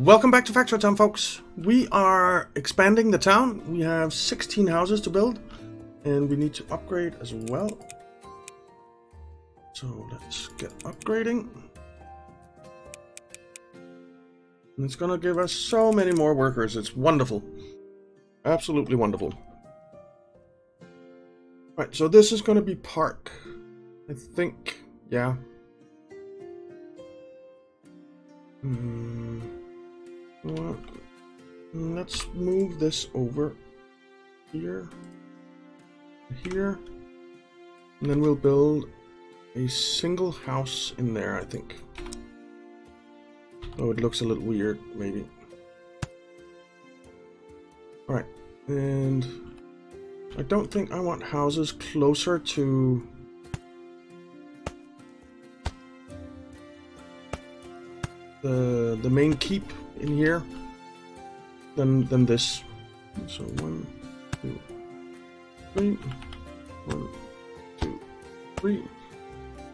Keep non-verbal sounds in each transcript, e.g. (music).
Welcome back to Factory Town, folks. We are expanding the town. We have 16 houses to build, and we need to upgrade as well. So let's get upgrading. And it's gonna give us so many more workers. It's wonderful. Absolutely wonderful. Right, so this is gonna be park. I think, yeah. Hmm. Well, let's move this over here, here, and then we'll build a single house in there, I think. Oh, it looks a little weird, maybe. Alright, and I don't think I want houses closer to the the main keep in here than than this. So one, two, three, one, two, three.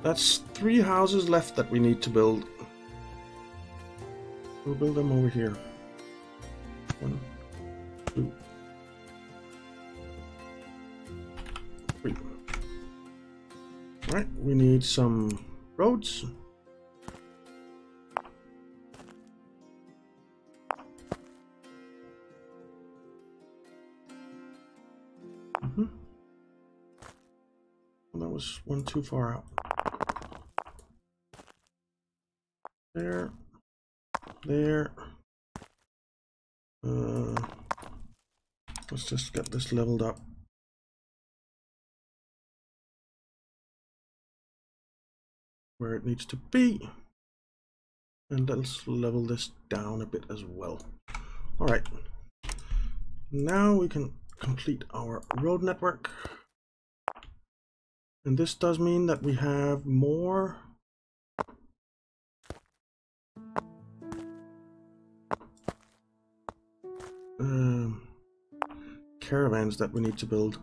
That's three houses left that we need to build. We'll build them over here. One, two, three. Alright, we need some roads. One too far out. There. There. Uh, let's just get this leveled up. Where it needs to be. And let's level this down a bit as well. Alright. Now we can complete our road network. And this does mean that we have more um, caravans that we need to build.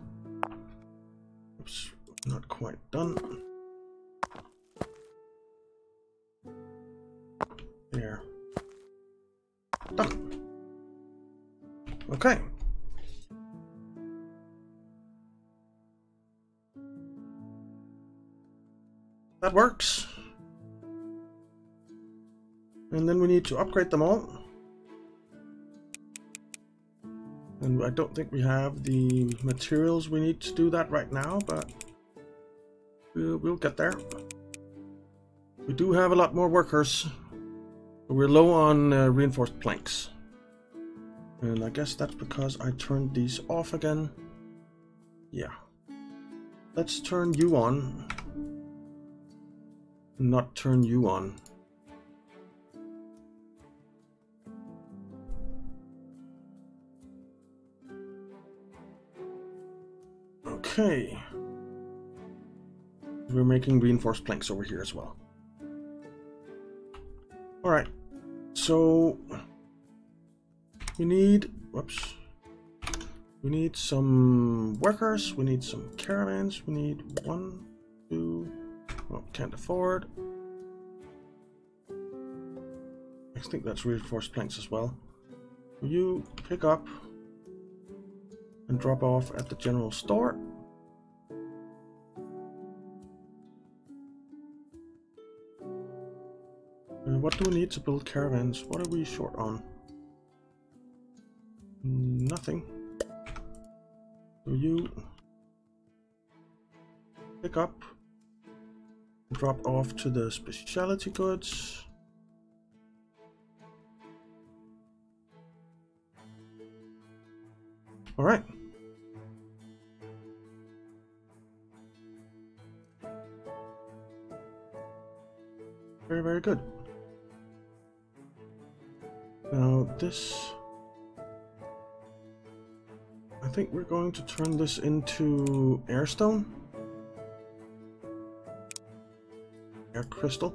Oops, not quite done. Upgrade them all. And I don't think we have the materials we need to do that right now, but we'll, we'll get there. We do have a lot more workers. We're low on uh, reinforced planks. And I guess that's because I turned these off again. Yeah. Let's turn you on not turn you on. Okay. We're making reinforced planks over here as well. Alright. So we need whoops. We need some workers, we need some caravans, we need one, two, well, can't afford. I think that's reinforced planks as well. You pick up and drop off at the general store? What do we need to build caravans? What are we short on? Nothing. Will you pick up drop off to the specialty goods. All right. Very, very good. Now this, I think we're going to turn this into airstone. air crystal?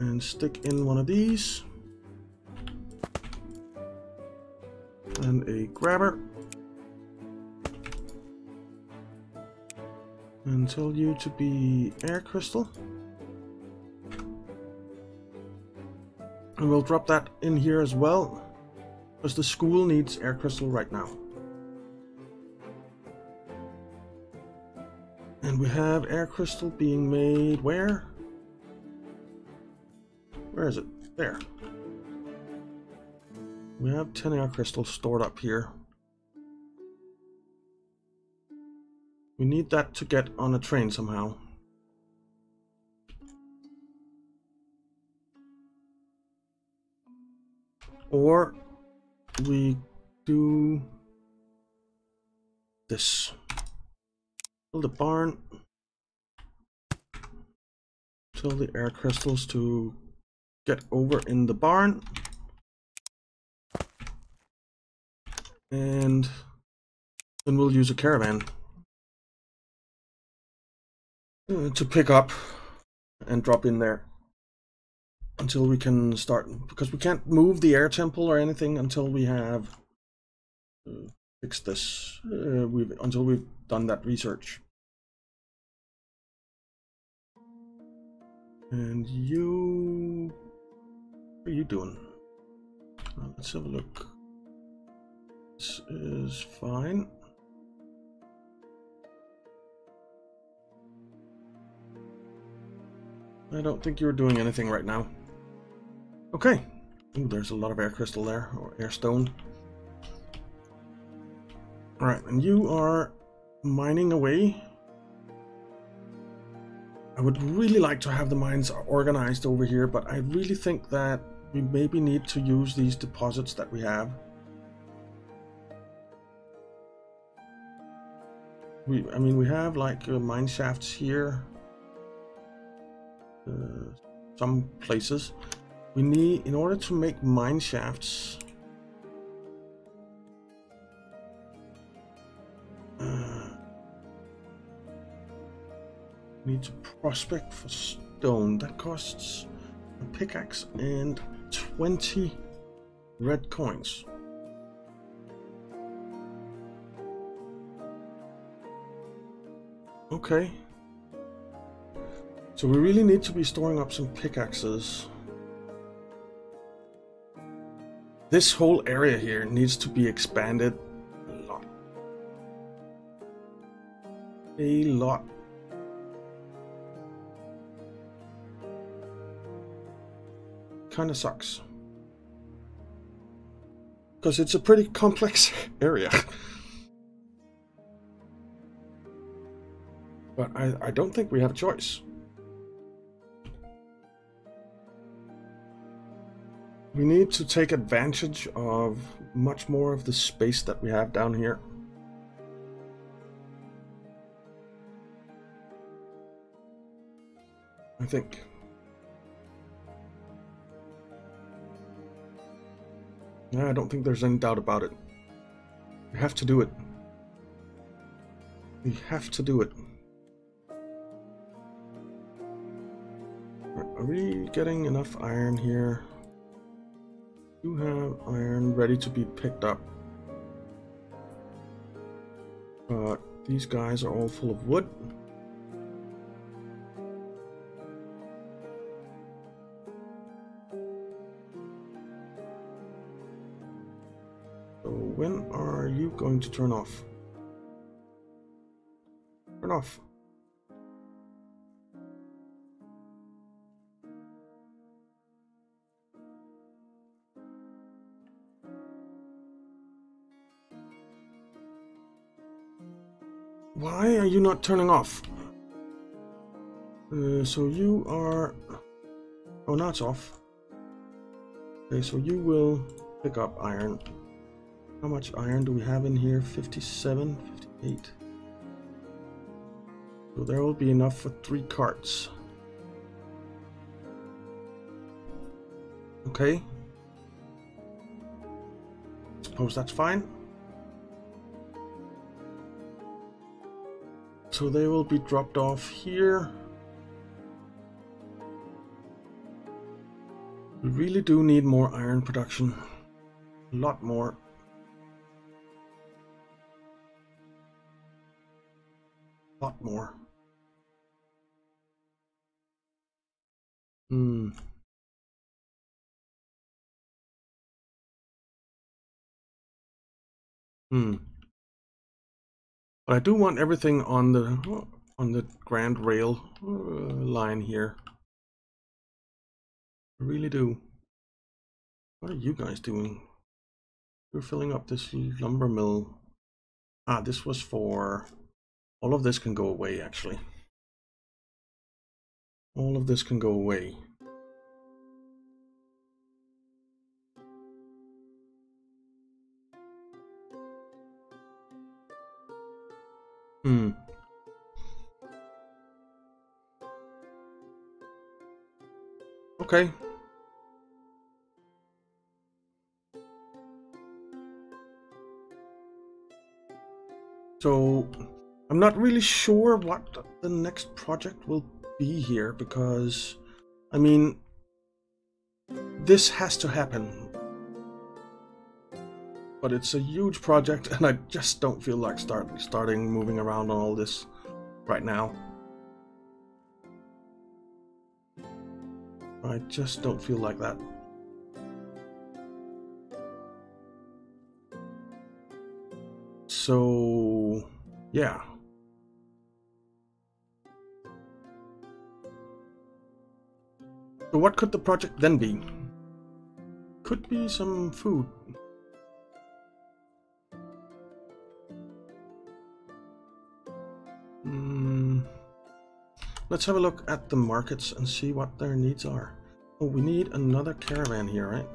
And stick in one of these. And a grabber. And tell you to be air crystal And we'll drop that in here as well. Because the school needs air crystal right now. And we have air crystal being made where? Where is it? There. We have 10 air crystals stored up here. We need that to get on a train somehow. Or we do this. Build a barn. Tell the air crystals to get over in the barn. And then we'll use a caravan uh, to pick up and drop in there until we can start because we can't move the air temple or anything until we have uh, fixed this uh, we've until we've done that research. And you what are you doing? Let's have a look. This is fine. I don't think you're doing anything right now Okay. Ooh, there's a lot of air crystal there, or air stone. Alright, and you are mining away. I would really like to have the mines organized over here, but I really think that we maybe need to use these deposits that we have. We, I mean, we have like uh, mine shafts here. Uh, some places. We need, in order to make mine shafts, uh, need to prospect for stone. That costs a pickaxe and 20 red coins. Okay. So we really need to be storing up some pickaxes. This whole area here needs to be expanded a lot. A lot. Kinda sucks. Because it's a pretty complex (laughs) area. but I, I don't think we have a choice. We need to take advantage of much more of the space that we have down here. I think. Yeah, I don't think there's any doubt about it. We have to do it. We have to do it. Are we getting enough iron here? Do have iron ready to be picked up. But these guys are all full of wood. So when are you going to turn off? Turn off. Why are you not turning off? Uh, so you are... Oh, now it's off. Okay, so you will pick up iron. How much iron do we have in here? 57, 58. So there will be enough for three carts. Okay. Suppose that's fine. So they will be dropped off here. We really do need more iron production. A lot more. A lot more. Hmm. Hmm. But I do want everything on the on the Grand Rail uh, line here. I really do. What are you guys doing? You're filling up this lumber mill. Ah, this was for... All of this can go away, actually. All of this can go away. Hmm. Okay. So, I'm not really sure what the next project will be here because, I mean, this has to happen. But it's a huge project and I just don't feel like start, starting moving around on all this right now. I just don't feel like that. So, yeah. So what could the project then be? Could be some food. Let's have a look at the markets and see what their needs are. Oh, we need another caravan here, right?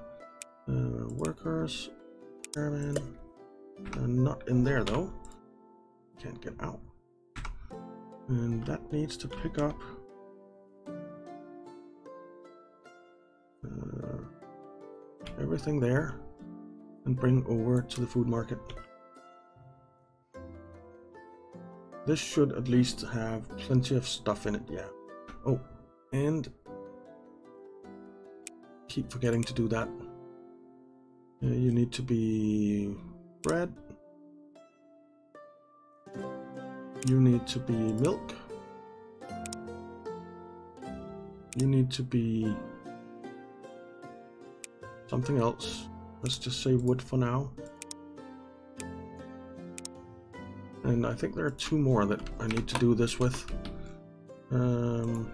Uh, workers, caravan. Uh, not in there though. Can't get out. And that needs to pick up. Uh, everything there and bring over to the food market. This should at least have plenty of stuff in it, yeah. Oh, and keep forgetting to do that. Uh, you need to be bread. You need to be milk. You need to be something else. Let's just say wood for now. And I think there are two more that I need to do this with. Um,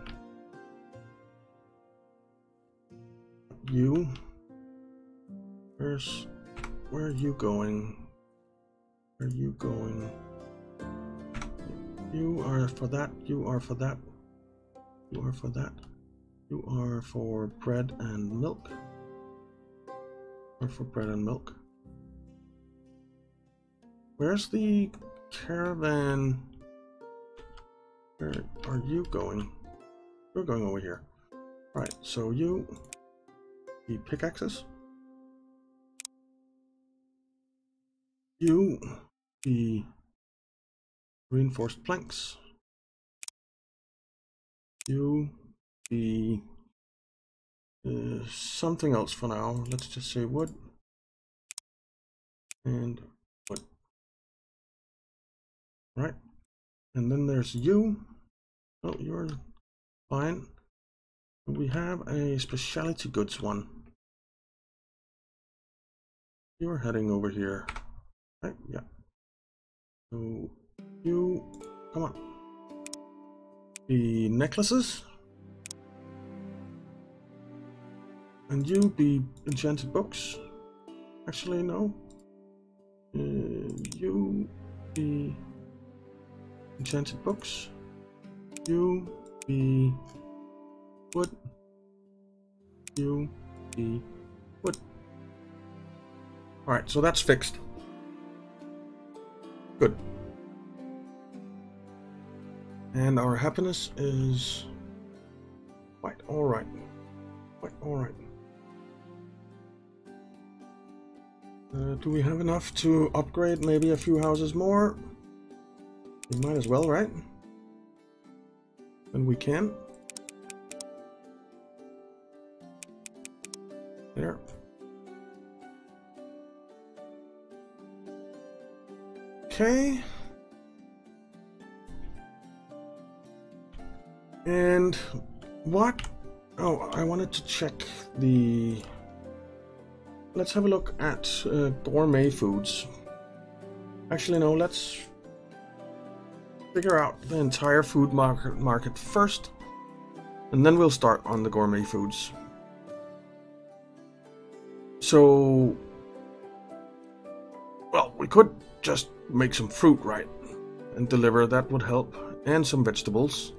you. Where's... Where are you going? Where are you going? You are for that. You are for that. You are for that. You are for bread and milk. Or for bread and milk. Where's the Caravan. Where are you going? You're going over here. Right, so you the pickaxes. You the reinforced planks. You the uh, something else for now. Let's just say wood and right? And then there's you. Oh, you're fine. We have a specialty goods one. You're heading over here. Right, yeah. So you come on. The necklaces. And you be enchanted books. Actually no. Uh, you be Enchanted books. You be wood. You be. Alright, so that's fixed. Good. And our happiness is quite alright. Quite alright. Uh, do we have enough to upgrade maybe a few houses more? We might as well, right? And we can. There. Okay. And what? Oh, I wanted to check the... Let's have a look at uh, gourmet foods. Actually, no, let's figure out the entire food market, market first, and then we'll start on the gourmet foods. So, well, we could just make some fruit, right? And deliver, that would help. And some vegetables.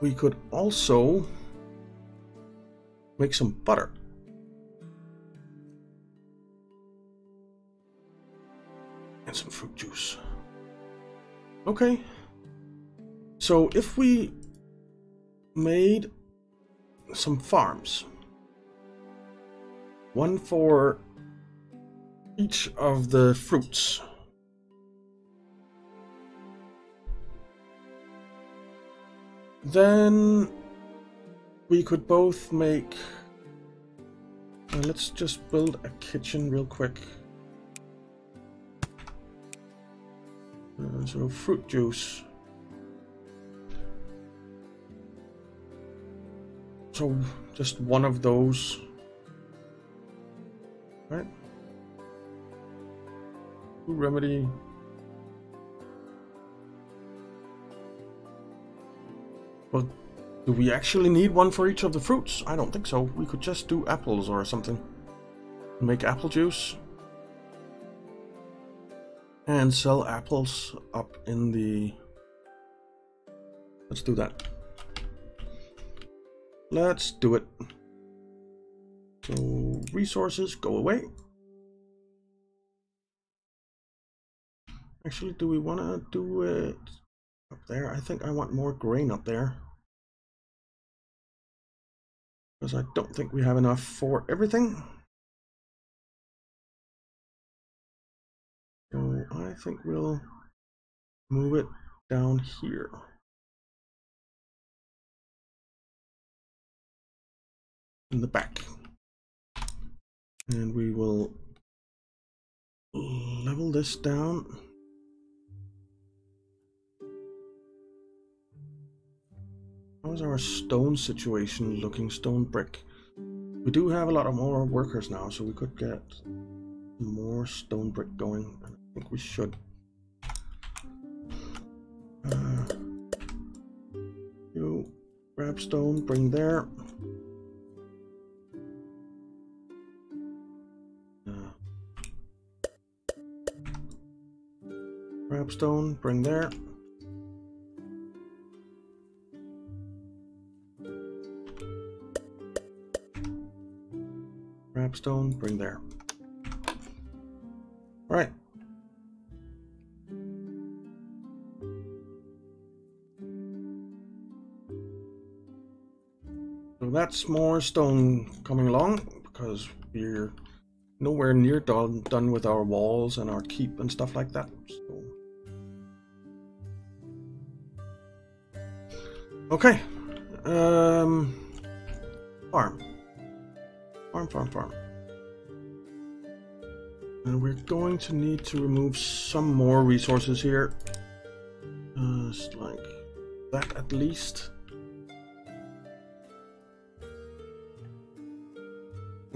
We could also make some butter. Okay. So if we made some farms, one for each of the fruits. Then we could both make... Uh, let's just build a kitchen real quick. So fruit juice. So just one of those. Right? remedy. Well, do we actually need one for each of the fruits? I don't think so. We could just do apples or something. Make apple juice. And sell apples up in the... Let's do that. Let's do it. So, resources, go away. Actually, do we want to do it up there? I think I want more grain up there. Because I don't think we have enough for everything. Think we'll move it down here. In the back. And we will level this down. How's our stone situation looking? Stone brick. We do have a lot of more workers now, so we could get more stone brick going. Think we should. Uh, you grab stone, bring there. Uh, grab stone, bring there. Grab stone, bring there. All right. That's more stone coming along because we're nowhere near done, done with our walls and our keep and stuff like that. So. Okay. Um, farm. Farm, farm, farm. And we're going to need to remove some more resources here. Just like that at least.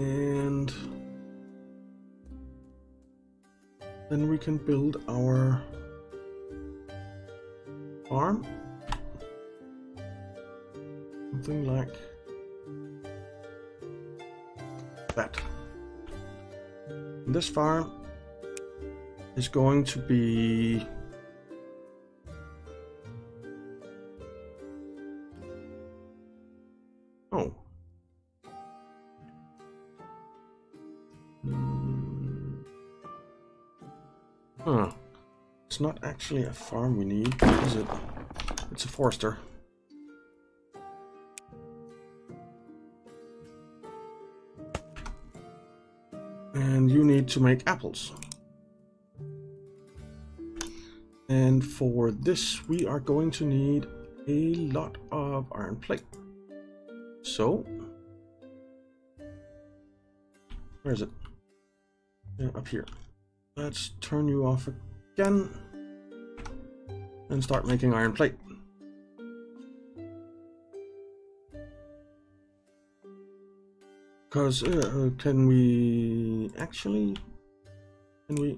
And then we can build our farm. Something like that. This farm is going to be Huh. It's not actually a farm we need, is it? It's a forester. And you need to make apples. And for this, we are going to need a lot of iron plate. So, where is it? Up here. Let's turn you off again and start making iron plate. Because, uh, can we actually, can we,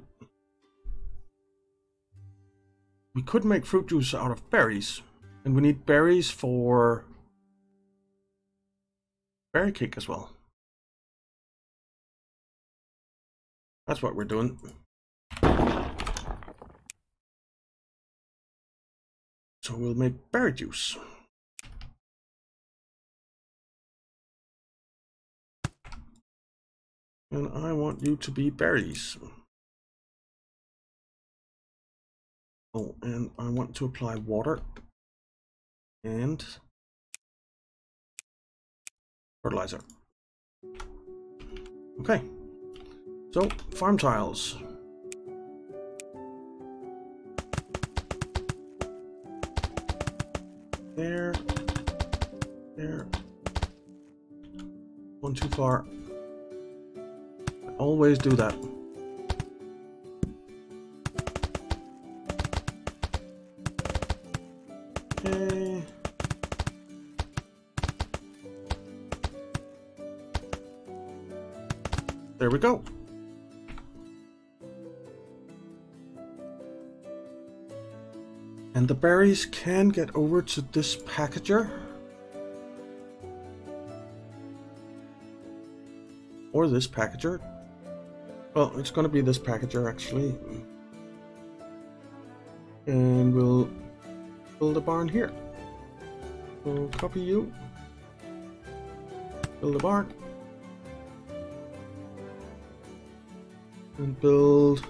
we could make fruit juice out of berries. And we need berries for berry cake as well. That's what we're doing. So we'll make berry juice. And I want you to be berries. Oh, and I want to apply water and fertilizer. Okay, so farm tiles. There, there. One too far. I always do that. Okay. There we go. And the berries can get over to this packager. Or this packager. Well, it's going to be this packager actually. And we'll build a barn here. We'll copy you. Build a barn. And build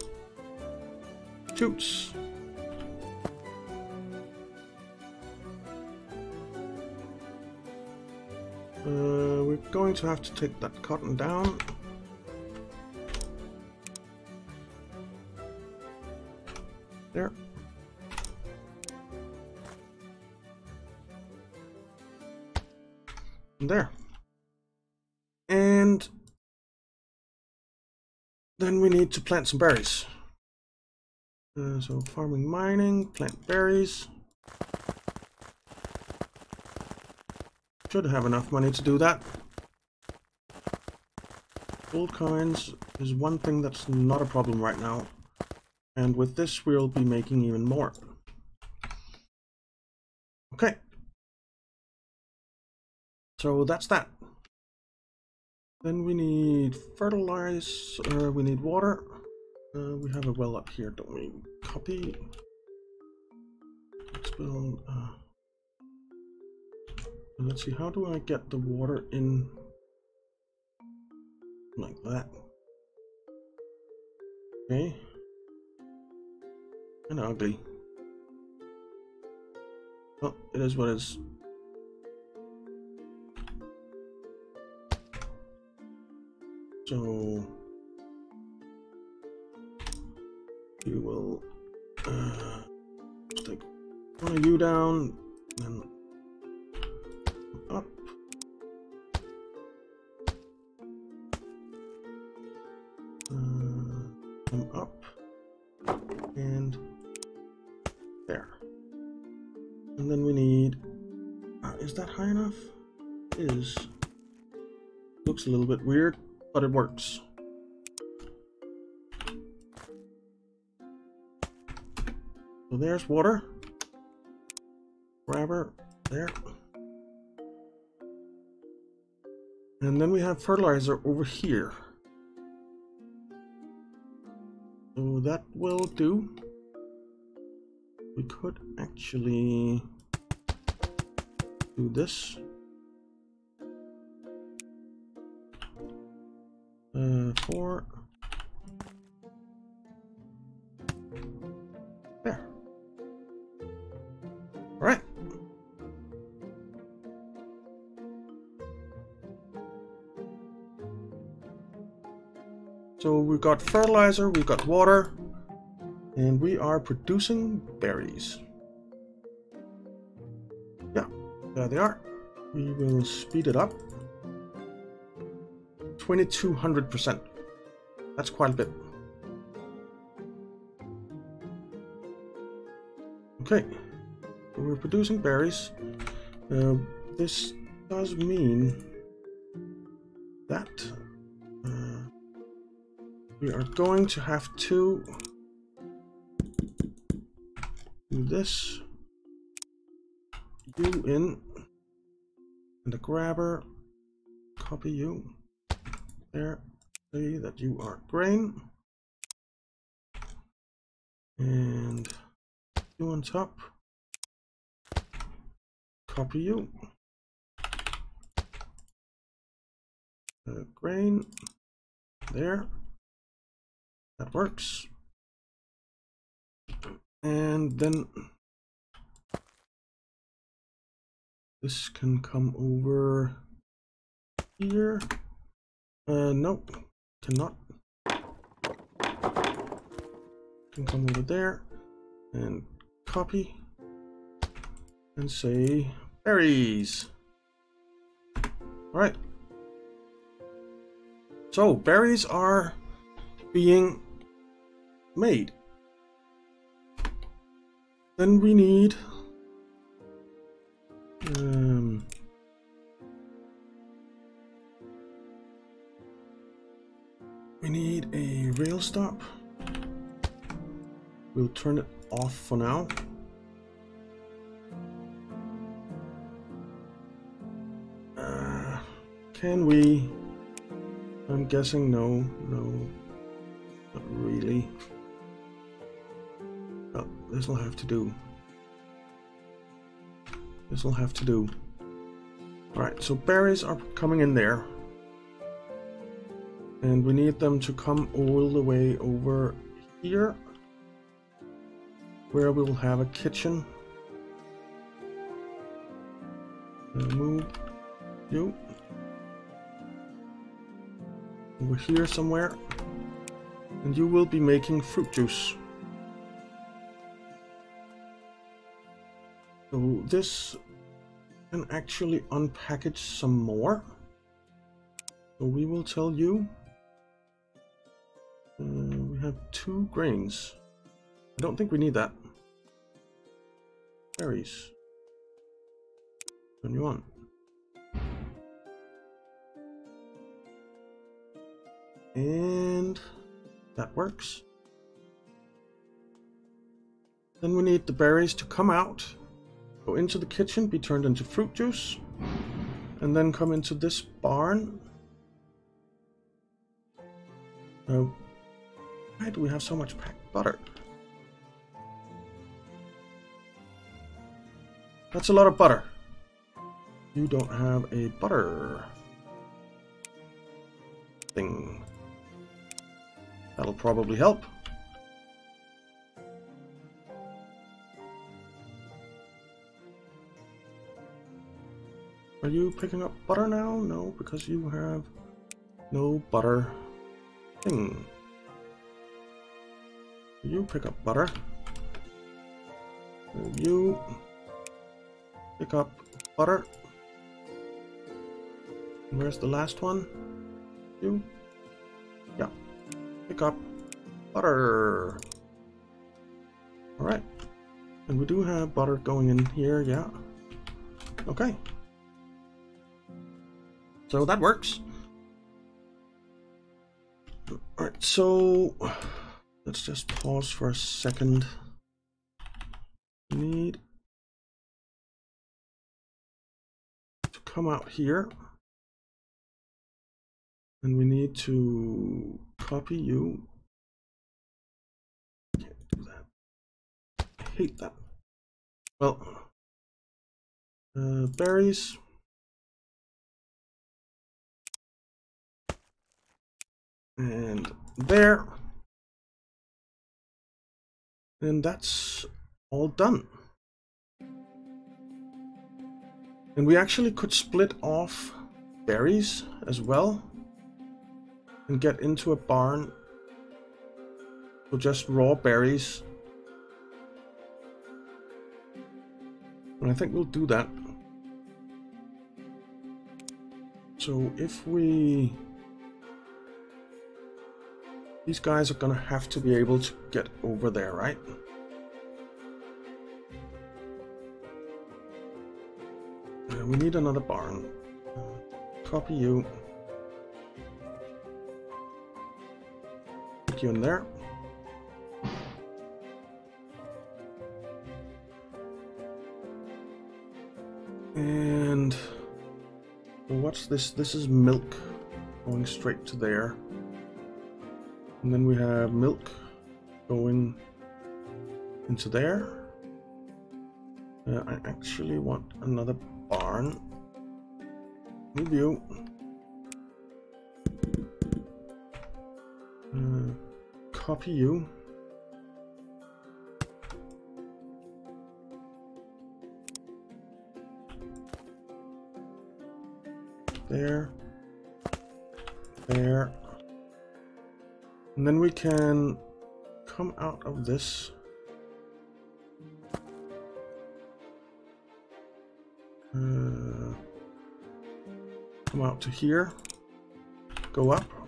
chutes. Going to have to take that cotton down. There. There. And then we need to plant some berries. Uh, so farming, mining, plant berries. Should have enough money to do that. Gold coins is one thing that's not a problem right now. And with this, we'll be making even more. Okay. So that's that. Then we need fertilize, uh, we need water. Uh, we have a well up here, don't we? Copy. Let's build, uh, let's see, how do I get the water in like that? Okay. And ugly. Oh, it is what it is. So you will uh, take one of you down, then Looks a little bit weird but it works. So there's water. Grabber there. And then we have fertilizer over here. So that will do. We could actually do this. Four. There. All right. So we've got fertilizer, we've got water, and we are producing berries. Yeah, there they are. We will speed it up. 2200%. That's quite a bit. Okay, we're producing berries. Uh, this does mean that. Uh, we are going to have to do this. You in. And the grabber. Copy you. There. Say that you are grain. And you on top. Copy you. Uh, the grain. There. That works. And then this can come over here. Uh, nope, cannot. Can come over there and copy and say berries. All right. So berries are being made. Then we need um, rail stop. We'll turn it off for now. Uh, can we? I'm guessing no, no, not really. Oh, this will have to do. This will have to do. Alright, so berries are coming in there. And we need them to come all the way over here. Where we'll have a kitchen. Move you. Over here somewhere. And you will be making fruit juice. So this can actually unpackage some more. So we will tell you. Have two grains. I don't think we need that. Berries. Turn you on. And that works. Then we need the berries to come out Go into the kitchen, be turned into fruit juice, and then come into this barn. Oh, why do we have so much packed butter? That's a lot of butter. You don't have a butter thing. That'll probably help. Are you picking up butter now? No, because you have no butter thing. You pick up butter. You pick up butter. Where's the last one? You? Yeah. Pick up butter. Alright. And we do have butter going in here, yeah. Okay. So that works. Alright, so let's just pause for a second. Need to come out here. And we need to copy you. Can't do that. I hate that. Well, uh, berries. and there and that's all done. And we actually could split off berries as well and get into a barn with just raw berries. And I think we'll do that. So if we these guys are gonna have to be able to get over there, right? Uh, we need another barn. Uh, copy you. Put you in there. And what's this? This is milk going straight to there. And then we have milk going into there. Uh, I actually want another barn. Move you. Uh, copy you. There. There. And then we can come out of this. Uh, come out to here. Go up.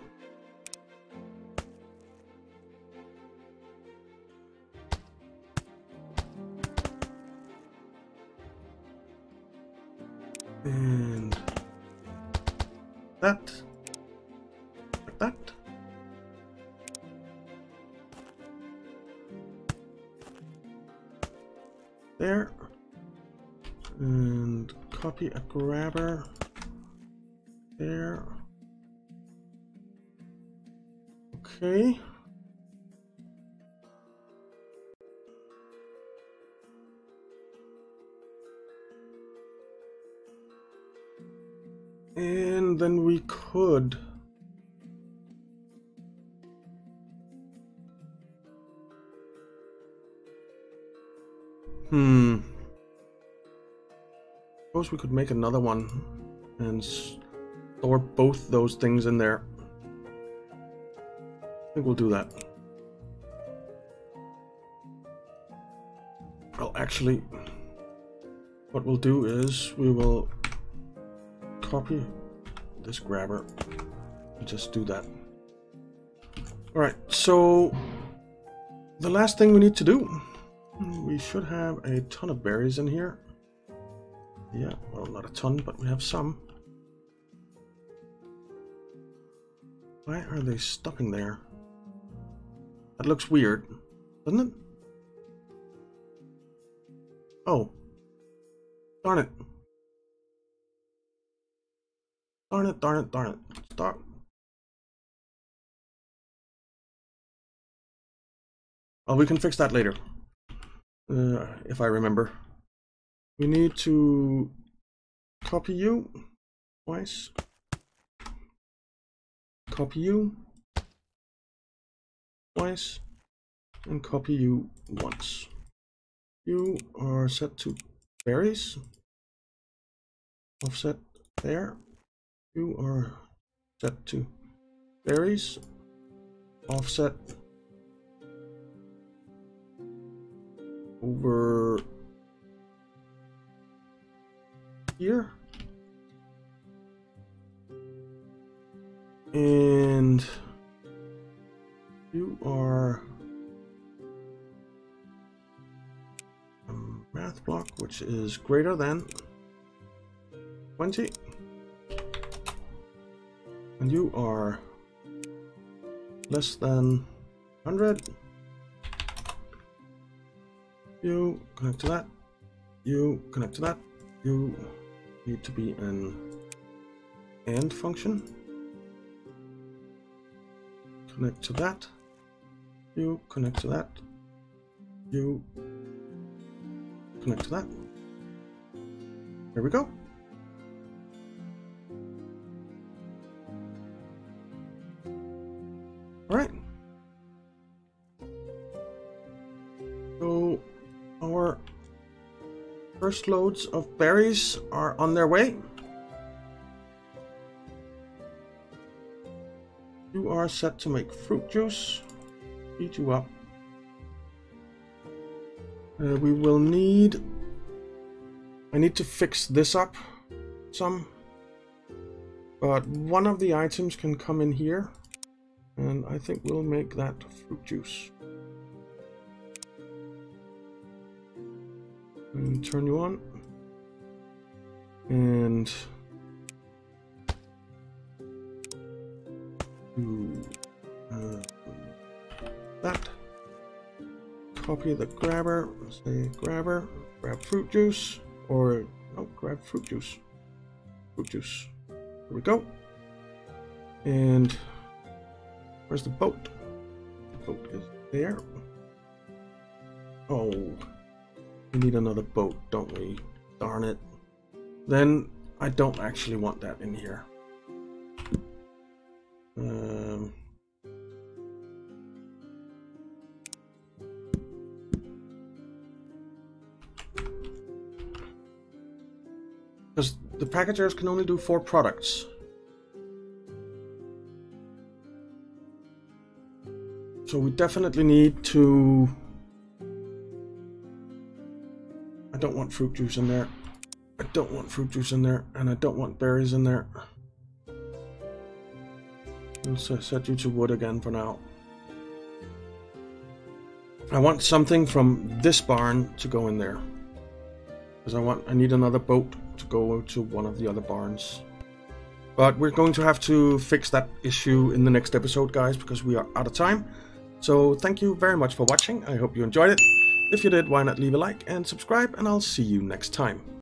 Hmm. Suppose we could make another one and store both those things in there. I think we'll do that. Well, actually, what we'll do is we will copy this grabber and just do that. Alright, so the last thing we need to do, we should have a ton of berries in here. Yeah, well, not a ton, but we have some. Why are they stopping there? That looks weird, doesn't it? Oh. Darn it. Darn it, darn it, darn it. Stop. Oh, we can fix that later. Uh, if I remember. We need to copy you twice. Copy you twice. And copy you once. You are set to berries. Offset there. You are set to berries. Offset over here. And you are math block which is greater than 20 and you are less than 100 you connect to that. You connect to that. You need to be an AND function. Connect to that. You connect to that. You connect to that. There we go first loads of berries are on their way You are set to make fruit juice. Heat you up. Uh, we will need... I need to fix this up some. But one of the items can come in here. And I think we'll make that fruit juice. Turn you on. And two, uh, copy the grabber, say grabber, grab fruit juice, or no, grab fruit juice. Fruit juice. Here we go. And where's the boat? The boat is there. Oh, we need another boat, don't we? Darn it. Then I don't actually want that in here. Um, because the packagers can only do four products. So we definitely need to... don't want fruit juice in there. I don't want fruit juice in there, and I don't want berries in there. Let's set you to wood again for now. I want something from this barn to go in there. Because I want I need another boat to go to one of the other barns. But we're going to have to fix that issue in the next episode, guys, because we are out of time. So thank you very much for watching. I hope you enjoyed it. If you did, why not leave a like and subscribe, and I'll see you next time.